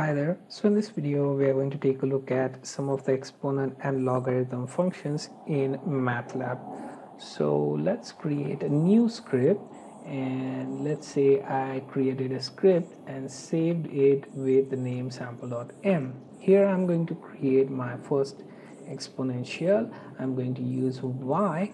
Hi there. So in this video we are going to take a look at some of the exponent and logarithm functions in MATLAB. So let's create a new script and let's say I created a script and saved it with the name sample.m. Here I'm going to create my first exponential. I'm going to use y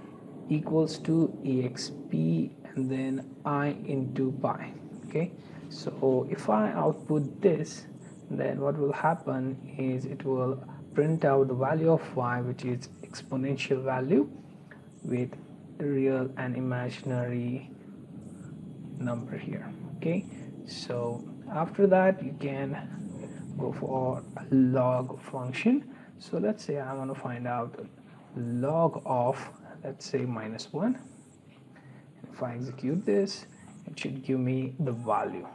equals to exp and then i into pi okay so if I output this then what will happen is it will print out the value of y which is exponential value with real and imaginary number here okay? So after that you can go for a log function. So let's say I want to find out log of let's say minus 1 if I execute this it should give me the value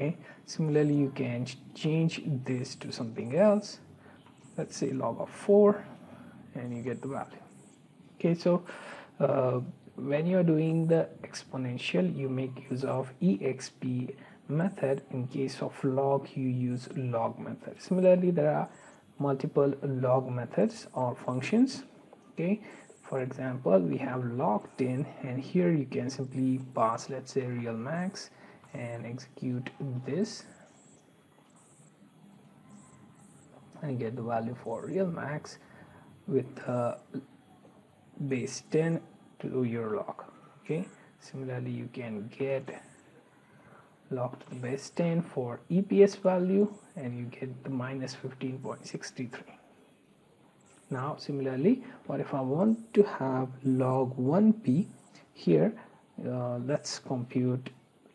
okay similarly you can change this to something else. Let's say log of 4 and you get the value. Okay so uh, when you're doing the exponential you make use of exp method in case of log you use log method. Similarly there are multiple log methods or functions. Okay for example we have log 10 and here you can simply pass let's say real max and execute this. And get the value for real max with uh, base 10 to your log okay? Similarly you can get log to the base 10 for EPS value and you get the minus 15.63 now similarly what if I want to have log 1p here? Uh, let's compute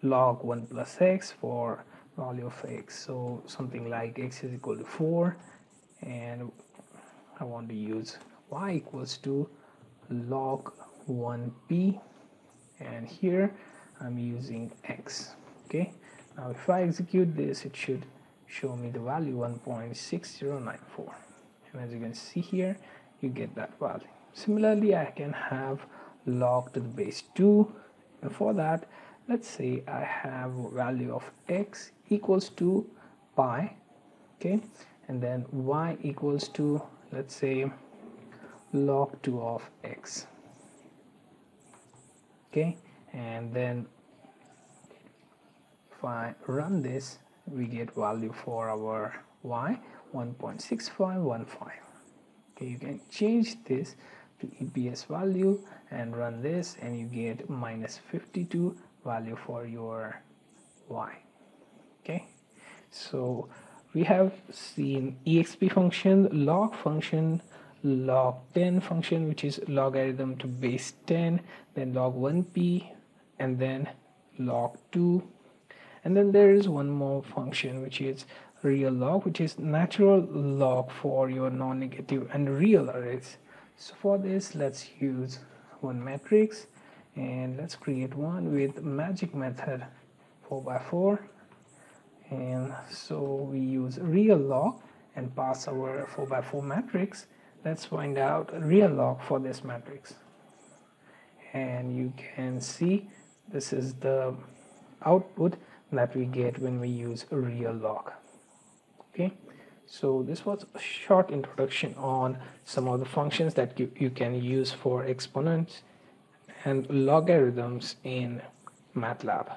log 1 plus x for value of x. So something like x is equal to 4 and I want to use y equals to log 1p and here I'm using x okay? Now if I execute this it should show me the value 1.6094 and as you can see here you get that value. Similarly I can have log to the base 2 and for that let's say I have value of x equals to pi okay? And then y equals to let's say log 2 of x okay? And then if I run this we get value for our y 1.6515 okay you can change this to EPS value and run this and you get minus 52 value for your y okay? So we have seen exp function log function log 10 function which is logarithm to base 10 then log 1p and then log 2 and then there is one more function which is real log which is natural log for your non-negative and real arrays. So for this let's use one matrix and let's create one with magic method 4 by 4 and so we use real log and pass our 4 by 4 matrix. Let's find out real log for this matrix. And you can see this is the output that we get when we use real log. Okay so this was a short introduction on some of the functions that you, you can use for exponents and logarithms in MATLAB